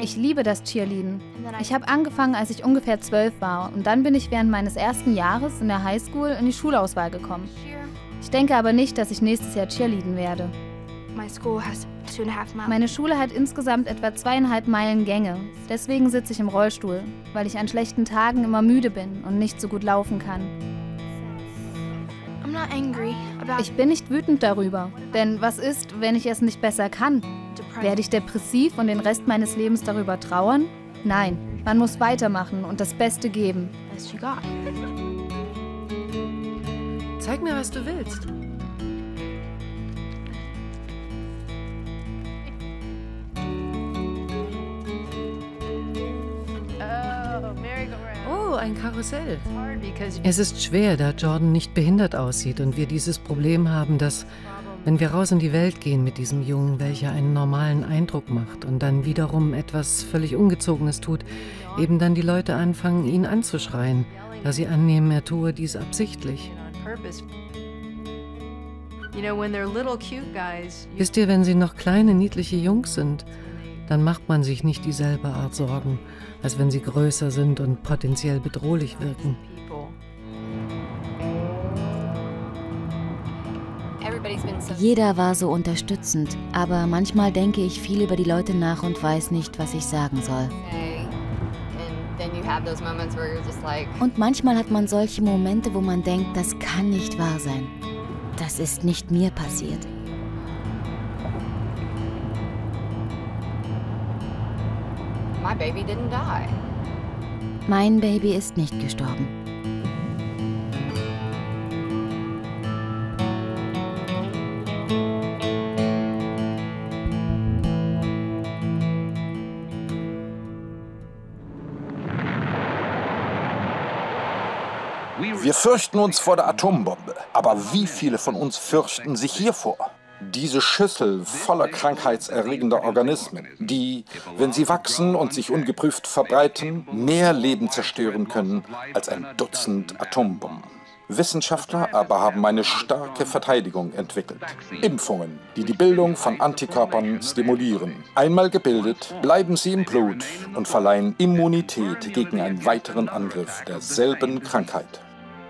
Ich liebe das Cheerleaden. Ich habe angefangen, als ich ungefähr zwölf war und dann bin ich während meines ersten Jahres in der Highschool in die Schulauswahl gekommen. Ich denke aber nicht, dass ich nächstes Jahr Cheerleaden werde. Meine Schule hat insgesamt etwa zweieinhalb Meilen Gänge. Deswegen sitze ich im Rollstuhl, weil ich an schlechten Tagen immer müde bin und nicht so gut laufen kann. Ich bin nicht wütend darüber. Denn was ist, wenn ich es nicht besser kann? Werde ich depressiv und den Rest meines Lebens darüber trauern? Nein, man muss weitermachen und das Beste geben. Zeig mir, was du willst. Oh, ein Karussell. Es ist schwer, da Jordan nicht behindert aussieht und wir dieses Problem haben, dass, wenn wir raus in die Welt gehen mit diesem Jungen, welcher einen normalen Eindruck macht und dann wiederum etwas völlig Ungezogenes tut, eben dann die Leute anfangen, ihn anzuschreien, da sie annehmen, er tue dies absichtlich. Wisst ihr, wenn sie noch kleine, niedliche Jungs sind, dann macht man sich nicht dieselbe Art Sorgen, als wenn sie größer sind und potenziell bedrohlich wirken. Jeder war so unterstützend, aber manchmal denke ich viel über die Leute nach und weiß nicht, was ich sagen soll. Und manchmal hat man solche Momente, wo man denkt, das kann nicht wahr sein. Das ist nicht mir passiert. Mein Baby ist nicht gestorben. Wir fürchten uns vor der Atombombe. Aber wie viele von uns fürchten sich hiervor? Diese Schüssel voller krankheitserregender Organismen, die, wenn sie wachsen und sich ungeprüft verbreiten, mehr Leben zerstören können als ein Dutzend Atombomben. Wissenschaftler aber haben eine starke Verteidigung entwickelt. Impfungen, die die Bildung von Antikörpern stimulieren. Einmal gebildet, bleiben sie im Blut und verleihen Immunität gegen einen weiteren Angriff derselben Krankheit.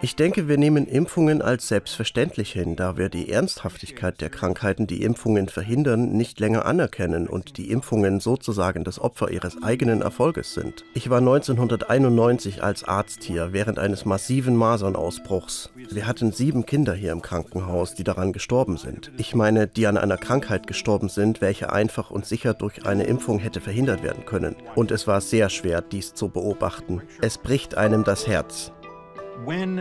Ich denke, wir nehmen Impfungen als selbstverständlich hin, da wir die Ernsthaftigkeit der Krankheiten, die Impfungen verhindern, nicht länger anerkennen und die Impfungen sozusagen das Opfer ihres eigenen Erfolges sind. Ich war 1991 als Arzt hier während eines massiven Masernausbruchs. Wir hatten sieben Kinder hier im Krankenhaus, die daran gestorben sind. Ich meine, die an einer Krankheit gestorben sind, welche einfach und sicher durch eine Impfung hätte verhindert werden können. Und es war sehr schwer, dies zu beobachten. Es bricht einem das Herz.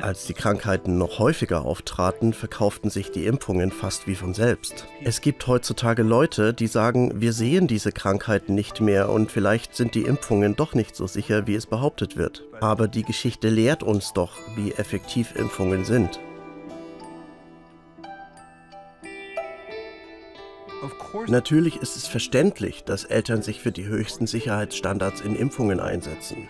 Als die Krankheiten noch häufiger auftraten, verkauften sich die Impfungen fast wie von selbst. Es gibt heutzutage Leute, die sagen, wir sehen diese Krankheiten nicht mehr und vielleicht sind die Impfungen doch nicht so sicher, wie es behauptet wird. Aber die Geschichte lehrt uns doch, wie effektiv Impfungen sind. Natürlich ist es verständlich, dass Eltern sich für die höchsten Sicherheitsstandards in Impfungen einsetzen.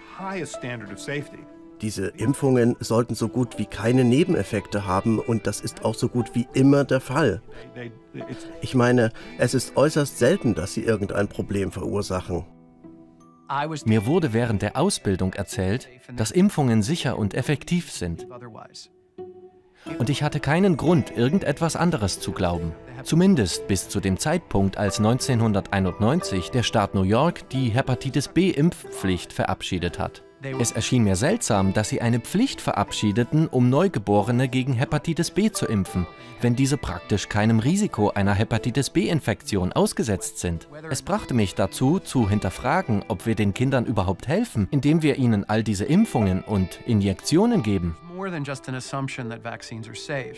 Diese Impfungen sollten so gut wie keine Nebeneffekte haben und das ist auch so gut wie immer der Fall. Ich meine, es ist äußerst selten, dass sie irgendein Problem verursachen. Mir wurde während der Ausbildung erzählt, dass Impfungen sicher und effektiv sind. Und ich hatte keinen Grund, irgendetwas anderes zu glauben. Zumindest bis zu dem Zeitpunkt, als 1991 der Staat New York die Hepatitis B-Impfpflicht verabschiedet hat. Es erschien mir seltsam, dass sie eine Pflicht verabschiedeten, um Neugeborene gegen Hepatitis B zu impfen, wenn diese praktisch keinem Risiko einer Hepatitis B-Infektion ausgesetzt sind. Es brachte mich dazu, zu hinterfragen, ob wir den Kindern überhaupt helfen, indem wir ihnen all diese Impfungen und Injektionen geben.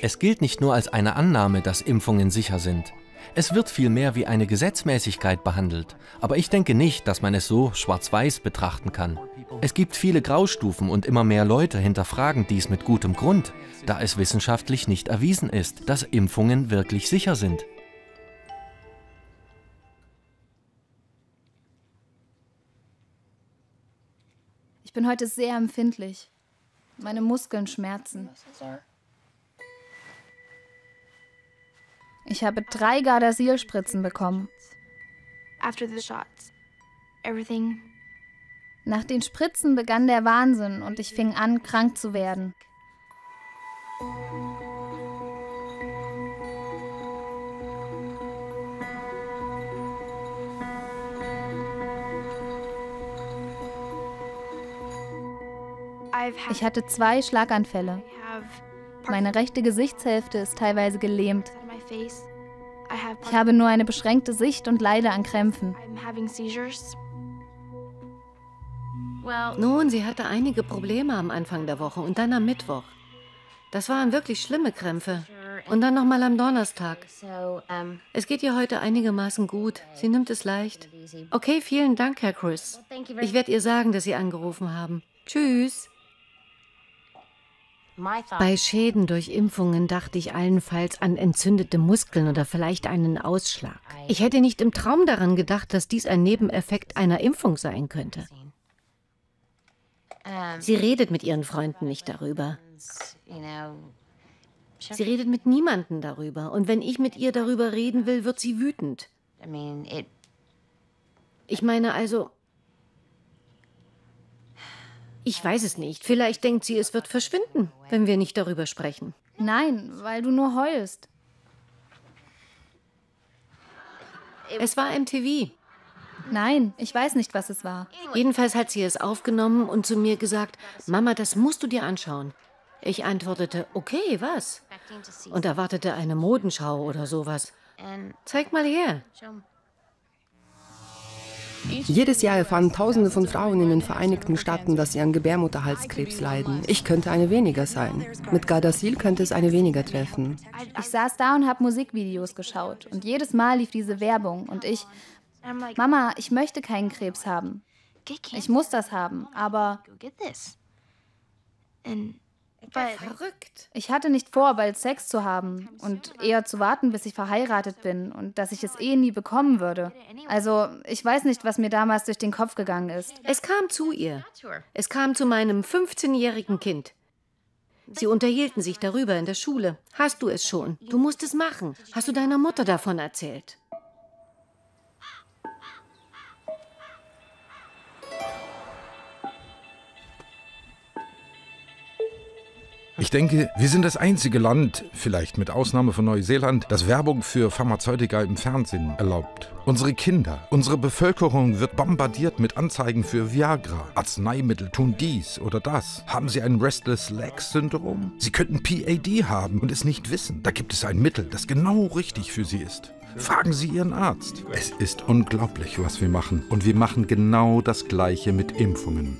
Es gilt nicht nur als eine Annahme, dass Impfungen sicher sind. Es wird vielmehr wie eine Gesetzmäßigkeit behandelt, aber ich denke nicht, dass man es so schwarz-weiß betrachten kann. Es gibt viele Graustufen und immer mehr Leute hinterfragen dies mit gutem Grund, da es wissenschaftlich nicht erwiesen ist, dass Impfungen wirklich sicher sind. Ich bin heute sehr empfindlich. Meine Muskeln schmerzen. Ich habe drei Gardasil-Spritzen bekommen. Nach den Spritzen begann der Wahnsinn und ich fing an, krank zu werden. Ich hatte zwei Schlaganfälle. Meine rechte Gesichtshälfte ist teilweise gelähmt. Ich habe nur eine beschränkte Sicht und leide an Krämpfen. Nun, sie hatte einige Probleme am Anfang der Woche und dann am Mittwoch. Das waren wirklich schlimme Krämpfe. Und dann nochmal am Donnerstag. Es geht ihr heute einigermaßen gut. Sie nimmt es leicht. Okay, vielen Dank, Herr Chris. Ich werde ihr sagen, dass Sie angerufen haben. Tschüss. Bei Schäden durch Impfungen dachte ich allenfalls an entzündete Muskeln oder vielleicht einen Ausschlag. Ich hätte nicht im Traum daran gedacht, dass dies ein Nebeneffekt einer Impfung sein könnte. Sie redet mit ihren Freunden nicht darüber. Sie redet mit niemandem darüber. Und wenn ich mit ihr darüber reden will, wird sie wütend. Ich meine also, ich weiß es nicht. Vielleicht denkt sie, es wird verschwinden, wenn wir nicht darüber sprechen. Nein, weil du nur heulst. Es war MTV. Nein, ich weiß nicht, was es war. Jedenfalls hat sie es aufgenommen und zu mir gesagt, Mama, das musst du dir anschauen. Ich antwortete, okay, was? Und erwartete eine Modenschau oder sowas. Zeig mal her. Jedes Jahr erfahren Tausende von Frauen in den Vereinigten Staaten, dass sie an Gebärmutterhalskrebs leiden. Ich könnte eine weniger sein. Mit Gardasil könnte es eine weniger treffen. Ich saß da und habe Musikvideos geschaut. Und jedes Mal lief diese Werbung. Und ich, Mama, ich möchte keinen Krebs haben. Ich muss das haben, aber. Verrückt. Ich hatte nicht vor, bald Sex zu haben und eher zu warten, bis ich verheiratet bin und dass ich es eh nie bekommen würde. Also, ich weiß nicht, was mir damals durch den Kopf gegangen ist. Es kam zu ihr. Es kam zu meinem 15-jährigen Kind. Sie unterhielten sich darüber in der Schule. Hast du es schon? Du musst es machen. Hast du deiner Mutter davon erzählt? Ich denke, wir sind das einzige Land, vielleicht mit Ausnahme von Neuseeland, das Werbung für Pharmazeutika im Fernsehen erlaubt. Unsere Kinder, unsere Bevölkerung wird bombardiert mit Anzeigen für Viagra. Arzneimittel tun dies oder das. Haben Sie ein Restless Legs Syndrom? Sie könnten PAD haben und es nicht wissen. Da gibt es ein Mittel, das genau richtig für Sie ist. Fragen Sie Ihren Arzt. Es ist unglaublich, was wir machen. Und wir machen genau das Gleiche mit Impfungen.